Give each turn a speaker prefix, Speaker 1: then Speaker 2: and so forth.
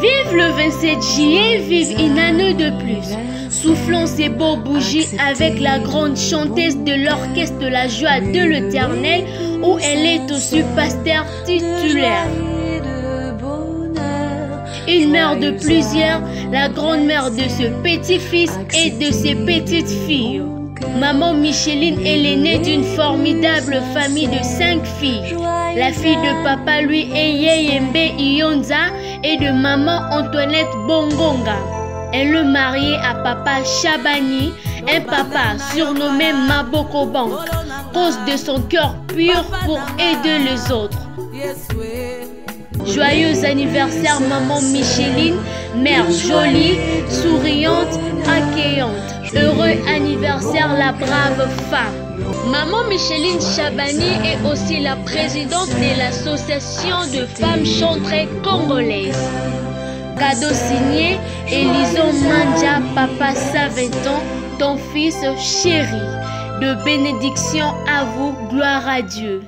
Speaker 1: Vive le 27 juillet, vive une année de plus. Soufflons ces beaux bougies avec la grande chanteuse de l'orchestre de la joie de l'éternel où elle est aussi pasteur titulaire. Une mère de plusieurs, la grande-mère de ce petit-fils et de ses petites filles. Maman Micheline est l'aînée d'une formidable famille de cinq filles. La fille de papa lui est Yeyembe Iyonza et de maman Antoinette Bongonga. Elle est mariée à papa Chabani, un papa surnommé Maboko Bank, cause de son cœur pur pour aider les autres. Joyeux anniversaire maman Micheline, mère jolie, souriante, accueillante. Heureux anniversaire la brave femme. Maman Micheline Chabani est aussi la présidente de l'association de femmes chanterelles congolaises. Cadeau signé Elison Manja Papa Saventon, ton fils chéri. De bénédiction à vous, gloire à Dieu.